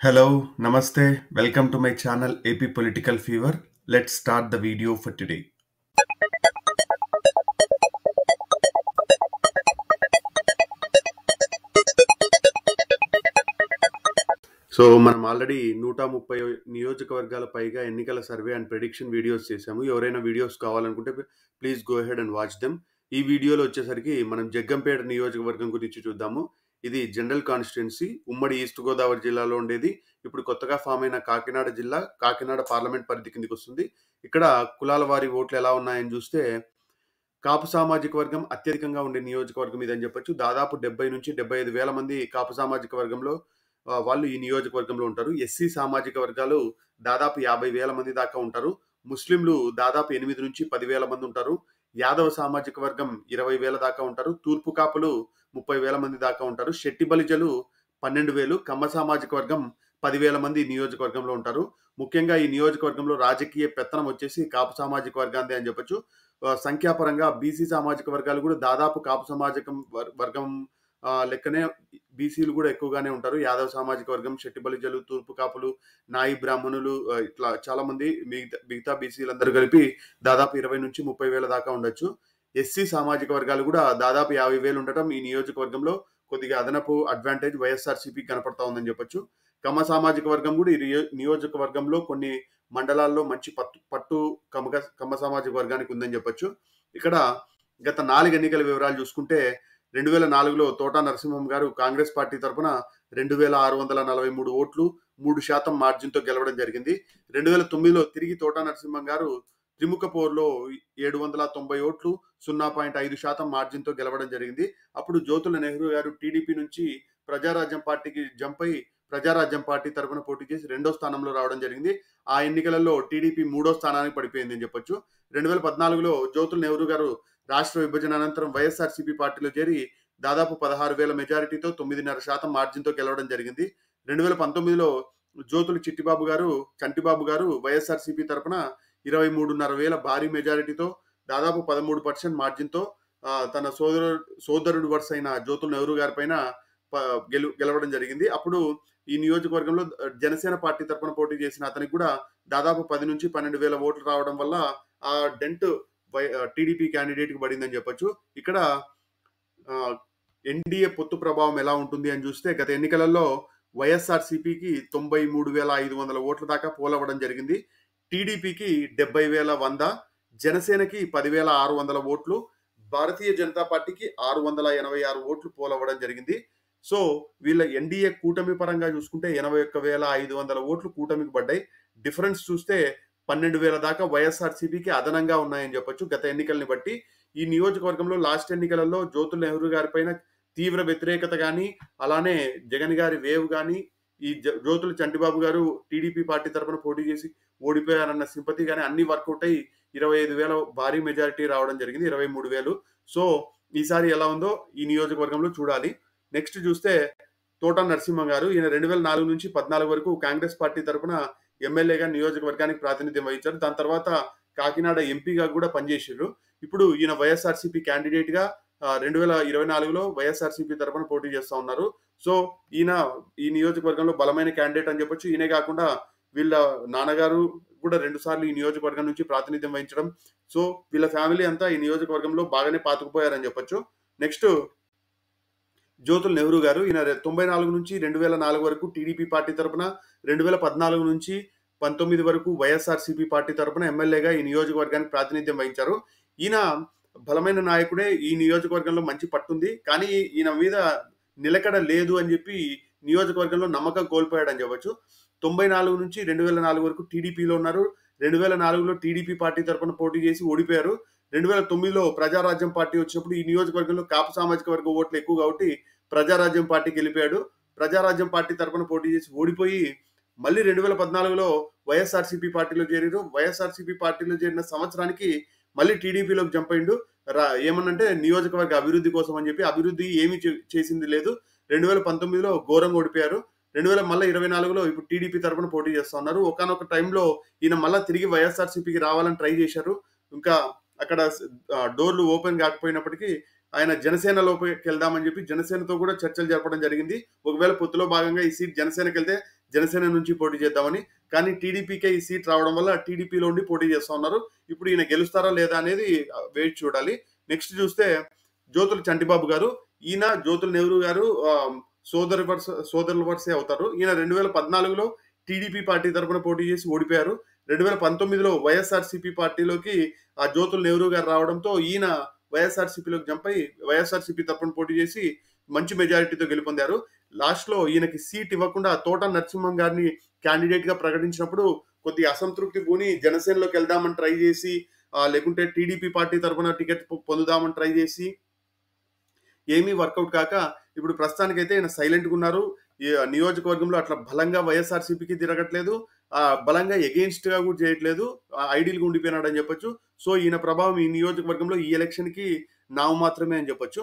Hello namaste welcome to my channel AP political fever let start the video for today so మనం already నూట ముప్పై నియోజకవర్గాల పైగా ఎన్నికల సర్వే అండ్ ప్రెడిక్షన్ వీడియోస్ చేసాము ఎవరైనా వీడియోస్ కావాలనుకుంటే please go ahead and watch them ఈ వీడియోలో వచ్చేసరికి మనం జగ్గంపేట నియోజకవర్గం గురించి చూద్దాము. ఇది జనరల్ కాన్స్టిట్యున్సీ ఉమ్మడి ఈస్ట్ గోదావరి జిల్లాలో ఉండేది. ఇప్పుడు కొత్తగా ఫామ్ అయిన కాకినాడ జిల్లా కాకినాడ పార్లమెంట్ పరిధి కిందికి వస్తుంది. ఇక్కడ కులాల వారి ఓట్లు ఎలా ఉన్నాయని చూస్తే కాపు సామాజిక వర్గం అత్యధికంగా ఉండే నియోజకవర్గం ఇదని చెప్పొచ్చు. దాదాపు డెబ్బై నుంచి డెబ్బై ఐదు వేల మంది కాపు సామాజిక వర్గంలో వాళ్ళు ఈ నియోజకవర్గంలో ఉంటారు. ఎస్సీ సామాజిక వర్గాలు దాదాపు యాభై వేల మంది దాకా ఉంటారు. ముస్లింలు దాదాపు ఎనిమిది నుంచి పదివేల మంది ఉంటారు. యాదవ సామాజిక వర్గం ఇరవై వేల దాకా ఉంటారు. తూర్పు కాపులు ముప్పై వేల మంది దాకా ఉంటారు. శెట్టి బలిజలు పన్నెండు వేలు. కమ్మ సామాజిక వర్గం పదివేల మంది నియోజకవర్గంలో ఉంటారు. ముఖ్యంగా ఈ నియోజకవర్గంలో రాజకీయ పెత్తనం వచ్చేసి కాపు సామాజిక వర్గాందే అని చెప్పొచ్చు. సంఖ్యాపరంగా బీసీ సామాజిక వర్గాలు కూడా దాదాపు కాపు సామాజిక వర్- వర్గం లెక్కనే బీసీలు కూడా ఎక్కువగానే ఉంటారు. యాదవ సామాజిక వర్గం శెట్టి బలిజలు తూర్పు కాపులు నాయి బ్రాహ్మణులు ఇట్లా చాలా మంది మిగతా మిగతా బీసీలందరూ కలిపి దాదాపు ఇరవై నుంచి ముప్పై వేల దాకా ఉండొచ్చు. ఎస్సీ సామాజిక వర్గాలు కూడా దాదాపు యాభై వేలు ఉండటం ఈ నియోజకవర్గంలో కొద్దిగా అదనపు అడ్వాంటేజ్ వైఎస్ఆర్సీపీ కనపడతా ఉందని చెప్పొచ్చు. కమ్మ సామాజిక వర్గం కూడా ఈ నియోజకవర్గంలో కొన్ని మండలాల్లో మంచి పట్టు పట్టు కమ్మగ కమ్మ సామాజిక వర్గానికి ఉందని చెప్పొచ్చు. ఇక్కడ గత నాలుగు ఎన్నికల వివరాలు చూసుకుంటే రెండు వేల నాలుగులో తోటా నరసింహం గారు కాంగ్రెస్ పార్టీ తరఫున రెండు వేల ఆరు వందల నలభై మూడు ఓట్లు మూడు శాతం మార్జిన్తో గెలవడం జరిగింది. రెండు వేల తొమ్మిదిలో తిరిగి తోటా నరసింహం గారు త్రిముఖ పోర్లో ఏడు వందల తొంభై ఓట్లు సున్నా పాయింట్ ఐదు శాతం మార్జిన్తో గెలవడం జరిగింది. అప్పుడు జ్యోతుల నెహ్రూ గారు టీడీపీ నుంచి ప్రజారాజ్యం పార్టీకి జంప్ అయి ప్రజారాజ్యం పార్టీ తరఫున పోటీ చేసి రెండో స్థానంలో రావడం జరిగింది. ఆ ఎన్నికలలో టీడీపీ మూడో స్థానానికి పడిపోయింది అని చెప్పొచ్చు. రెండు వేల పద్నాలుగులో జ్యోతుల నెహ్రూ గారు రాష్ట్ర విభజన అనంతరం వైఎస్ఆర్సీపీ పార్టీలో చేరి దాదాపు పదహారు వేల మెజారిటీతో తొమ్మిదిన్నర శాతం మార్జిన్తో గెలవడం జరిగింది. రెండు వేల పంతొమ్మిదిలో జ్యోతులు చిట్టిబాబు గారు చంటిబాబు గారు వైఎస్ఆర్సీపీ తరపున ఇరవై మూడున్నర వేల భారీ మెజారిటీతో దాదాపు పదమూడు పర్సెంట్ మార్జిన్తో తన సోదరు సోదరుడు వరుస అయిన జ్యోతుల నెహ్రూ గారి పైన ప- గెలు గెలవడం జరిగింది. అప్పుడు ఈ నియోజకవర్గంలో జనసేన పార్టీ తరపున పోటీ చేసిన అతనికి కూడా దాదాపు పది నుంచి పన్నెండు వేల ఓట్లు రావడం వల్ల ఆ డెంట్ టీడీపీ క్యాండిడేట్కి పడిందని చెప్పొచ్చు. ఇక్కడ ఎన్డీఏ పొత్తు ప్రభావం ఎలా ఉంటుంది అని చూస్తే గత ఎన్నికలలో వైఎస్ఆర్సీపీకి తొంభై మూడు వేల ఐదు వందల ఓట్ల దాకా పోలవ్వడం జరిగింది. టీడీపీకి డెబ్బై వేల వంద జనసేనకి పదివేల ఆరు వందల ఓట్లు భారతీయ జనతా పార్టీకి ఆరు వందల ఎనభై ఆరు ఓట్లు పోలవ్వడం జరిగింది. సో వీళ్ళ ఎన్డీఏ కూటమి పరంగా చూసుకుంటే ఎనభై ఒక్క వేల ఐదు వందల ఓట్లు కూటమికి పడ్డాయి. డిఫరెన్స్ చూస్తే పన్నెండు వేల దాకా వైఎస్ఆర్సీపీకి అదనంగా ఉన్నాయని చెప్పొచ్చు. గత ఎన్నికల్ని బట్టి ఈ నియోజకవర్గంలో లాస్ట్ ఎన్నికలలో జ్యోతుల నెహ్రూ గారి పైన తీవ్ర వ్యతిరేకత కానీ అలానే జగన్ గారి వేవ్ కానీ ఈ జ్యోతుల చంటిబాబు గారు టీడీపీ పార్టీ తరపున పోటీ చేసి ఓడిపోయారన్న సింపతి కానీ అన్ని వర్కౌట్ అయ్యి ఇరవై ఐదు వేల భారీ మెజారిటీ రావడం జరిగింది. ఇరవై మూడు వేలు. సో ఈసారి ఎలా ఉందో ఈ నియోజకవర్గంలో చూడాలి. నెక్స్ట్ చూస్తే తోట నరసింహ గారు ఈయన రెండు వేల నాలుగు నుంచి పద్నాలుగు వరకు కాంగ్రెస్ పార్టీ తరపున ఎమ్మెల్యేగా నియోజకవర్గానికి ప్రాతినిధ్యం వహించారు. దాని తర్వాత కాకినాడ ఎంపీగా కూడా పనిచేసారు ఇప్పుడు ఈయన వైఎస్ఆర్సీపీ క్యాండిడేట్గా రెండు వేల ఇరవై నాలుగులో వైఎస్ఆర్సీపీ తరఫున పోటీ చేస్తా ఉన్నారు. సో ఈయన ఈ నియోజకవర్గంలో బలమైన క్యాండిడేట్ అని చెప్పొచ్చు. ఈయనే కాకుండా వీళ్ళ నాన్నగారు కూడా రెండు సార్లు ఈ నియోజకవర్గం నుంచి ప్రాతినిధ్యం వహించడం. సో వీళ్ళ ఫ్యామిలీ అంతా ఈ నియోజకవర్గంలో బాగానే పాతుకుపోయారని చెప్పొచ్చు. నెక్స్ట్ జ్యోతుల నెహ్రూ గారు. ఈయన తొంభై నాలుగు నుంచి రెండు వేల నాలుగు వరకు టీడీపీ పార్టీ తరపున రెండు వేల పద్నాలుగు నుంచి పంతొమ్మిది వరకు వైఎస్ఆర్సీపీ పార్టీ తరపున ఎమ్మెల్యేగా ఈ నియోజకవర్గానికి ప్రాతినిధ్యం వహించారు. ఈయన బలమైన నాయకుడే ఈ నియోజకవర్గంలో మంచి పట్టుంది. కానీ ఈయన మీద నిలకడ లేదు అని చెప్పి నియోజకవర్గంలో నమ్మకం కోల్పోయాడని చెప్పవచ్చు తొంభై నాలుగు నుంచి రెండు వేల నాలుగు వరకు టీడీపీలో ఉన్నారు. రెండు వేల నాలుగులో టీడీపీ పార్టీ తరపున పోటీ చేసి ఓడిపోయారు. రెండు వేల తొమ్మిదిలో ప్రజారాజ్యం పార్టీ వచ్చినప్పుడు ఈ నియోజకవర్గంలో కాపు సామాజిక వర్గ ఓట్లు ఎక్కువ కాబట్టి ప్రజారాజ్యం పార్టీకి వెళ్ళిపోయాడు. ప్రజారాజ్యం పార్టీ తరపున పోటీ చేసి ఓడిపోయి మళ్ళీ రెండు వేల పద్నాలుగులో వైఎస్ఆర్సీపీ పార్టీలో చేరారు. వైఎస్ఆర్సీపీ పార్టీలో చేరిన సంవత్సరానికి మళ్ళీ టీడీపీలోకి జంప్ అయిండు. రా ఏమనంటే నియోజకవర్గ అభివృద్ధి కోసం అని చెప్పి అభివృద్ధి ఏమీ చేసింది లేదు. రెండు వేల పంతొమ్మిదిలో ఘోరంగా ఓడిపోయారు. రెండు వేల మళ్ళీ ఇరవై నాలుగులో ఇప్పుడు టీడీపీ తరఫున పోటీ చేస్తున్నారు ఒకనొక టైంలో ఈయన మళ్ళీ తిరిగి వైఎస్ఆర్సీపీకి రావాలని ట్రై చేశారు. ఇంకా అక్కడ డోర్లు ఓపెన్ కాకపోయినప్పటికీ ఆయన జనసేనలోకి వెళ్దామని చెప్పి జనసేనతో కూడా చర్చలు జరపడం జరిగింది. ఒకవేళ పొత్తులో భాగంగా ఈ సీట్ జనసేనకి వెళ్తే జనసేన నుంచి పోటీ చేద్దామని. కానీ టీడీపీకే ఈ సీట్ రావడం వల్ల టీడీపీలో ఉండి పోటీ చేస్తా ఉన్నారు. ఇప్పుడు ఈయన గెలుస్తారా లేదా అనేది వెయిట్ చూడాలి. నెక్స్ట్ చూస్తే జ్యోతుల చంటిబాబు గారు ఈయన జ్యోతుల నెహ్రూ గారు సోదరు వర్స వరుస సోదరుల వరుసే అవుతారు. ఈయన రెండు వేల పద్నాలుగులో టీడీపీ పార్టీ తరపున పోటీ చేసి ఓడిపోయారు. రెండు వేల పంతొమ్మిదిలో వైఎస్ఆర్సీపీ పార్టీలోకి ఆ జ్యోతుల నెహ్రూ గారు రావడంతో ఈయన వైఎస్ఆర్సీపీలోకి జంప్ అయి వైఎస్ఆర్సీపీ తరపున పోటీ చేసి మంచి మెజారిటీతో గెలుపొందారు. లాస్ట్లో ఈయనకి సీట్ ఇవ్వకుండా తోట నరసింహం గారిని క్యాండిడేట్గా ప్రకటించినప్పుడు కొద్ది అసంతృప్తి పోని జనసేనలోకి వెళ్దామని ట్రై చేసి లేకుంటే టీడీపీ పార్టీ తరపున టికెట్ పొందుదామని ట్రై చేసి ఏమీ వర్కౌట్ కాక ఇప్పుడు ప్రస్తుతానికైతే ఈయన సైలెంట్గా ఉన్నారు. ఈ నియోజకవర్గంలో అట్లా బలంగా వైఎస్ఆర్సీపీకి తిరగట్లేదు. బలంగా ఎగెయిన్స్ట్గా కూడా చేయట్లేదు. ఐడియల్గా ఉండిపోయినాడు అని చెప్పొచ్చు. సో ఈయన ప్రభావం ఈ నియోజకవర్గంలో ఈ ఎలక్షన్కి నావు మాత్రమే అని చెప్పొచ్చు.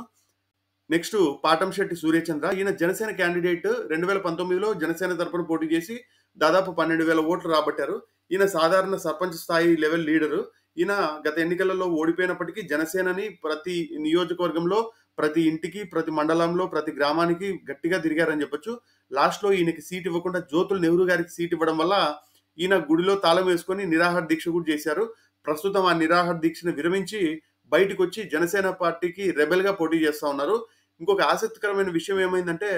నెక్స్ట్ పాటంశెట్టి సూర్యచంద్ర. ఈయన జనసేన క్యాండిడేట్ రెండు వేల పంతొమ్మిదిలో జనసేన తరపున పోటీ చేసి దాదాపు పన్నెండు వేల ఓట్లు రాబట్టారు. ఈయన సాధారణ సర్పంచ్ స్థాయి లెవెల్ లీడరు. ఈయన గత ఎన్నికలలో ఓడిపోయినప్పటికీ జనసేనని ప్రతి నియోజకవర్గంలో ప్రతి ఇంటికి ప్రతి మండలంలో ప్రతి గ్రామానికి గట్టిగా తిరిగారని చెప్పొచ్చు. లాస్ట్లో ఈయనకి సీట్ ఇవ్వకుండా జ్యోతుల నెహ్రూ గారికి సీట్ ఇవ్వడం వల్ల ఈయన గుడిలో తాళం వేసుకొని నిరాహార దీక్ష కూడా చేశారు. ప్రస్తుతం ఆ నిరాహార దీక్షను విరమించి బయటకు వచ్చి జనసేన పార్టీకి రెబెల్గా పోటీ చేస్తా ఉన్నారు. ఇంకొక ఆసక్తికరమైన విషయం ఏమైందంటే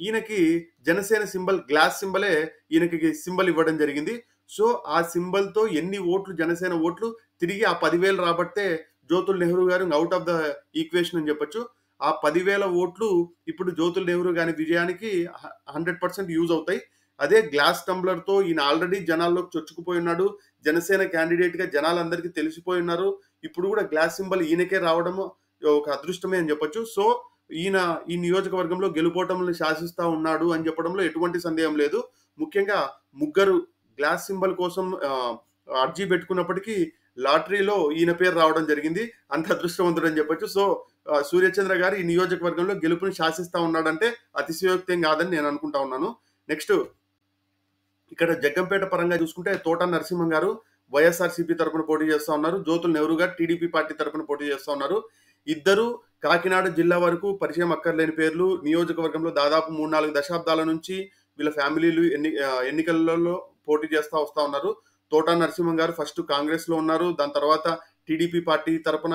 ఈయనకి జనసేన సింబల్ గ్లాస్ సింబలే ఈయనకి సింబల్ ఇవ్వడం జరిగింది. సో ఆ సింబల్తో ఎన్ని ఓట్లు జనసేన ఓట్లు తిరిగి ఆ పదివేలు రాబట్టే జ్యోతుల్ నెహ్రూ గారు అవుట్ ఆఫ్ ద ఈక్వేషన్ అని చెప్పొచ్చు. ఆ పదివేల ఓట్లు ఇప్పుడు జ్యోతుల నెహ్రూ గాని విజయానికి హండ్రెడ్ పర్సెంట్ యూజ్ అవుతాయి. అదే గ్లాస్ టంబ్లర్తో ఈయన ఆల్రెడీ జనాల్లోకి చొచ్చుకుపోయి ఉన్నాడు. జనసేన క్యాండిడేట్గా జనాలందరికీ తెలిసిపోయి ఉన్నారు. ఇప్పుడు కూడా గ్లాస్ సింబల్ ఈయనకే రావడము ఒక అదృష్టమే అని చెప్పొచ్చు. సో ఈయన ఈ నియోజకవర్గంలో గెలుపోటములను శాసిస్తూ ఉన్నాడు అని చెప్పడంలో ఎటువంటి సందేహం లేదు. ముఖ్యంగా ముగ్గురు గ్లాస్ సింబల్ కోసం అర్జీ పెట్టుకున్నప్పటికీ లాటరీలో ఈయన పేరు రావడం జరిగింది. అంత అదృష్టవంతుడు అని చెప్పొచ్చు. సో సూర్యచంద్ర గారు ఈ నియోజకవర్గంలో గెలుపుని శాసిస్తా ఉన్నాడంటే అతిశయోక్తం కాదని నేను అనుకుంటా ఉన్నాను. నెక్స్ట్ ఇక్కడ జగ్గంపేట పరంగా చూసుకుంటే తోట నరసింహం గారు వైఎస్ఆర్సీపీ తరపున పోటీ చేస్తా ఉన్నారు. జ్యోతుల నెహ్రూ గారు టీడీపీ పార్టీ తరపున పోటీ చేస్తూ ఉన్నారు. ఇద్దరు కాకినాడ జిల్లా వరకు పరిచయం అక్కర్లేని పేర్లు. నియోజకవర్గంలో దాదాపు మూడు నాలుగు దశాబ్దాల నుంచి వీళ్ళ ఫ్యామిలీలు ఎన్ని ఎన్నికలలో పోటీ చేస్తూ వస్తూ ఉన్నారు. తోట నరసింహం గారు ఫస్ట్ కాంగ్రెస్లో ఉన్నారు. దాని తర్వాత టీడీపీ పార్టీ తరపున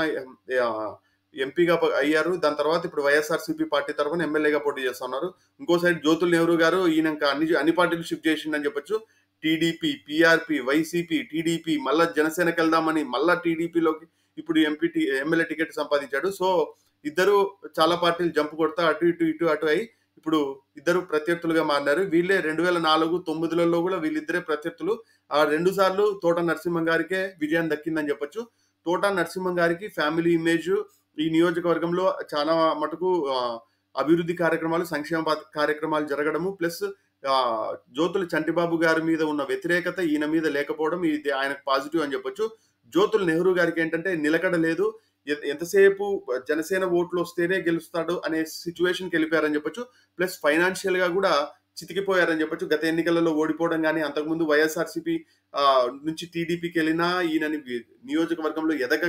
ఎంపీగా అయ్యారు. దాని తర్వాత ఇప్పుడు వైఎస్ఆర్సీపీ పార్టీ తరపున ఎమ్మెల్యేగా పోటీ చేస్తున్నారు ఇంకో సైడ్ జ్యోతుల్ నెహ్రూ గారు ఈయన అన్ని అన్ని పార్టీలు షిఫ్ట్ చేసిండని చెప్పొచ్చు. టీడీపీ పీఆర్పీ వైసీపీ టీడీపీ మళ్ళా జనసేనకి వెళ్దామని మళ్ళా టీడీపీలోకి ఇప్పుడు ఎంపీ ఎమ్మెల్యే టికెట్ సంపాదించాడు. సో ఇద్దరు చాలా పార్టీలు జంప్ కొడతా అటు ఇటు ఇటు అటు అయి ఇప్పుడు ఇద్దరు ప్రత్యర్థులుగా మారినారు. వీళ్ళే రెండు వేల నాలుగు తొమ్మిదిలలో కూడా వీళ్ళిద్దరే ప్రత్యర్థులు. ఆ రెండు సార్లు తోట నరసింహం గారికే విజయం దక్కిందని చెప్పొచ్చు. తోట నరసింహం గారికి ఫ్యామిలీ ఇమేజ్ ఈ నియోజకవర్గంలో చాలా మటుకు అభివృద్ధి కార్యక్రమాలు సంక్షేమ కార్యక్రమాలు జరగడము ప్లస్ ఆ, జ్యోతుల చంటిబాబు గారి మీద ఉన్న వ్యతిరేకత ఈయన మీద లేకపోవడం ఇది ఆయనకు పాజిటివ్ అని చెప్పొచ్చు. జ్యోతుల నెహ్రూ గారికి ఏంటంటే నిలకడ లేదు. ఎంతసేపు జనసేన ఓట్లు వస్తేనే గెలుస్తాడు అనే సిచ్యువేషన్కి వెళ్ళిపోయారని చెప్పొచ్చు. ప్లస్ ఫైనాన్షియల్గా కూడా చితికిపోయారని చెప్పొచ్చు. గత ఎన్నికలలో ఓడిపోవడం కానీ అంతకుముందు వైఎస్ఆర్సీపీ నుంచి టీడీపీకి వెళ్ళినా ఈయనని నియోజకవర్గంలో ఎదగ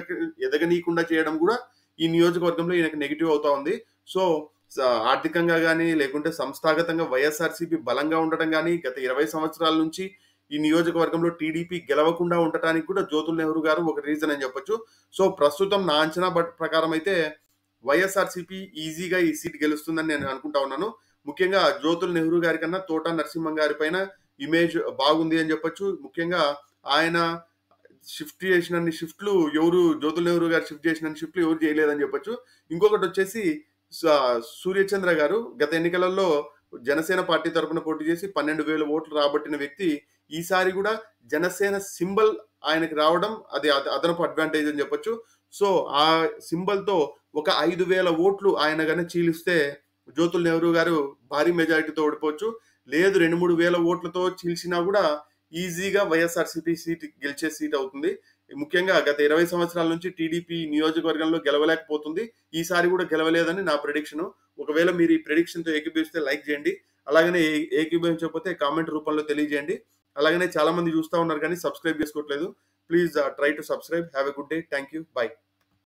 ఎదగనీయకుండా చేయడం కూడా ఈ నియోజకవర్గంలో ఈయనకు నెగిటివ్ అవుతా ఉంది. సో ఆర్థికంగా కానీ లేకుంటే సంస్థాగతంగా వైఎస్ఆర్సీపీ బలంగా ఉండటం కానీ గత ఇరవై సంవత్సరాల నుంచి ఈ నియోజకవర్గంలో టీడీపీ గెలవకుండా ఉండటానికి కూడా జ్యోతుల్ నెహ్రూ గారు ఒక రీజన్ అని చెప్పొచ్చు. సో ప్రస్తుతం నా అంచనా బట్ ప్రకారం అయితే వైఎస్ఆర్సీపీ ఈజీగా ఈ సీట్ గెలుస్తుందని నేను అనుకుంటా ఉన్నాను. ముఖ్యంగా జ్యోతుల్ నెహ్రూ గారి కన్నా తోట నరసింహం గారి పైన ఇమేజ్ బాగుంది అని చెప్పొచ్చు. ముఖ్యంగా ఆయన షిఫ్ట్ చేసినన్ని షిఫ్ట్లు ఎవరు జ్యోతుల్ నెహ్రూ గారు షిఫ్ట్ చేసిన షిఫ్ట్లు ఎవరు చేయలేదని చెప్పొచ్చు. ఇంకొకటి వచ్చేసి స- సూర్యచంద్ర గారు గత ఎన్నికలలో జనసేన పార్టీ తరపున పోటీ చేసి పన్నెండు వేల ఓట్లు రాబట్టిన వ్యక్తి ఈసారి కూడా జనసేన సింబల్ ఆయనకి రావడం అది అద- అదనపు అడ్వాంటేజ్ అని చెప్పొచ్చు. సో ఆ సింబల్తో ఒక ఐదు వేల ఓట్లు ఆయన గానే చీలిస్తే జ్యోతుల్ నెహ్రూ గారు భారీ మెజారిటీతో ఓడిపోవచ్చు. లేదు రెండు మూడు వేల ఓట్లతో చీల్చినా కూడా ఈజీగా వైఎస్ఆర్సీపీ సీట్ గెలిచే సీట్ అవుతుంది. ముఖ్యంగా గత ఇరవై సంవత్సరాల నుంచి టీడీపీ నియోజకవర్గంలో గెలవలేకపోతుంది. ఈసారి కూడా గెలవలేదని నా ప్రెడిక్షన్ ఒకవేళ మీరు ఈ ప్రెడిక్షన్తో ఏకీభవిస్తే లైక్ చేయండి. అలాగనే ఏకీభవించకపోతే కామెంట్ రూపంలో తెలియజేయండి. అలాగనే చాలా మంది చూస్తా ఉన్నారు కానీ సబ్స్క్రైబ్ చేసుకోవట్లేదు. Please try to subscribe have a good day thank you bye